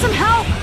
some help!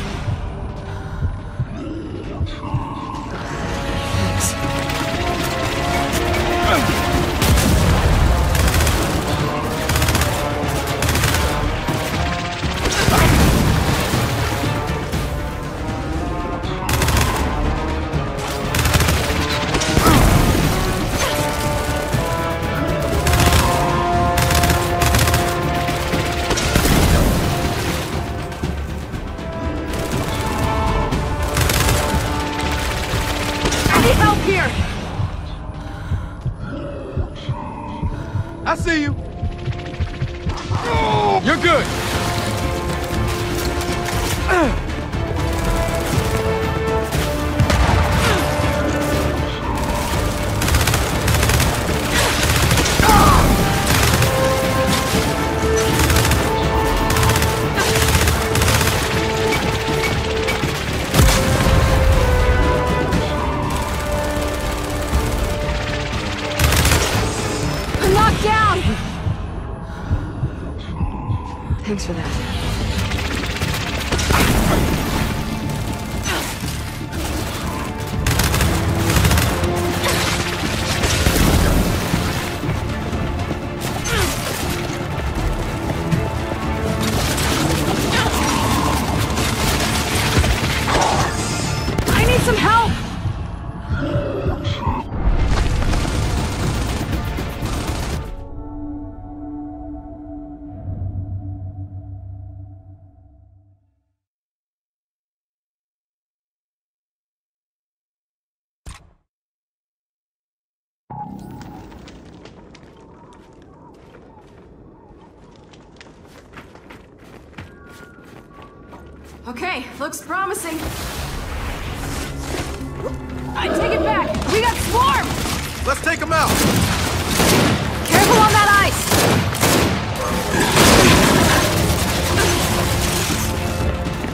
Okay, looks promising. I take it back! We got Swarm! Let's take him out. Careful on that ice!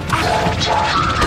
Oh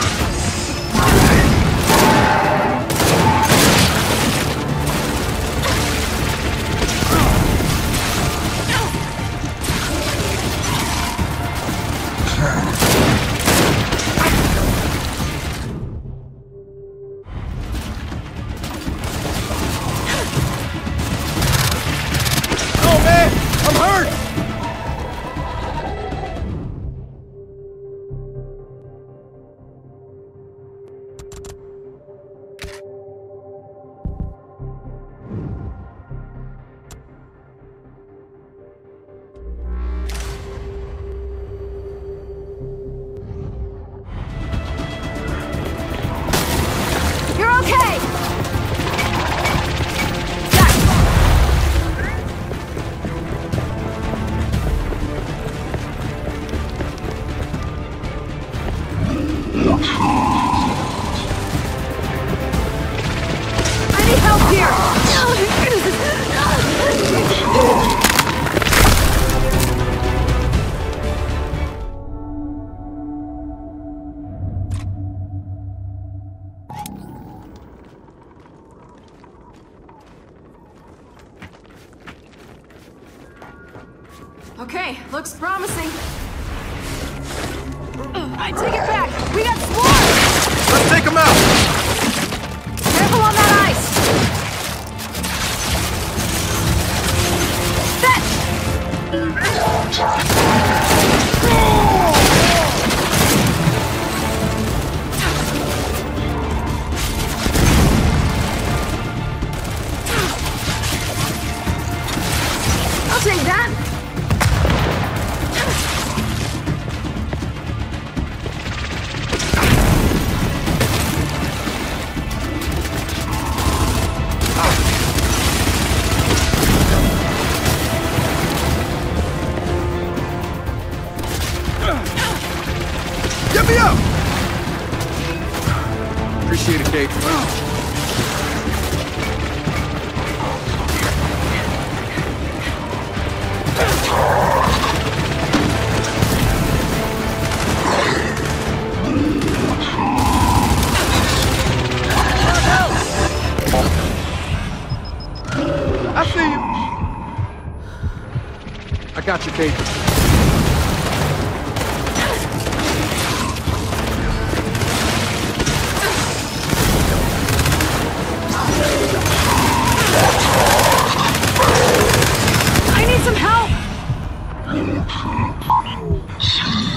I need some help!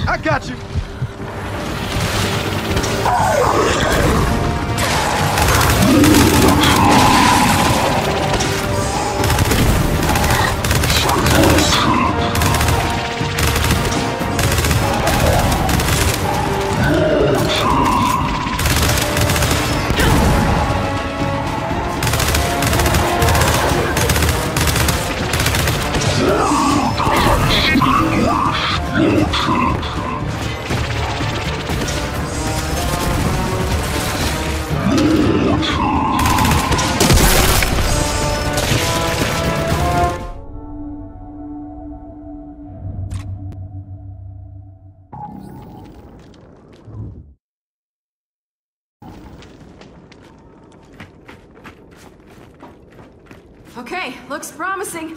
I got you! Okay, looks promising.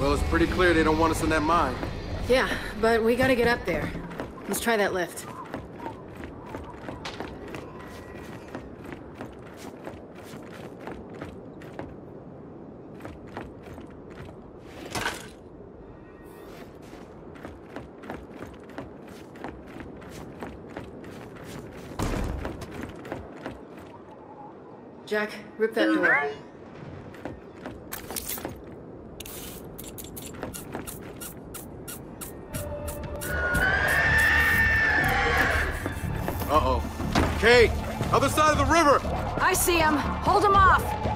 Well, it's pretty clear they don't want us in that mine. Yeah, but we gotta get up there. Let's try that lift. Jack, rip that door. See him. Hold him off.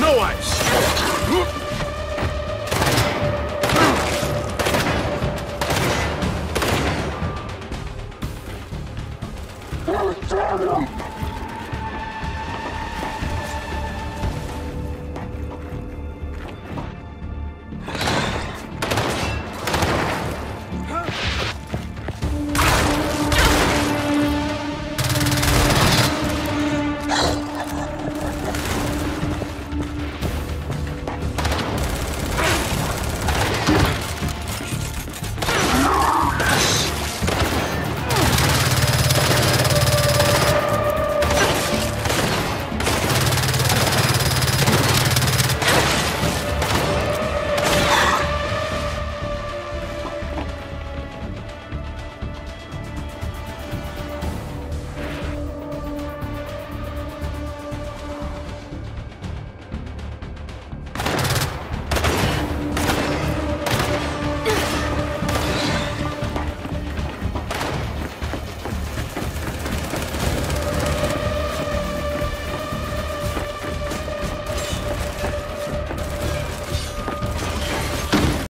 no ice.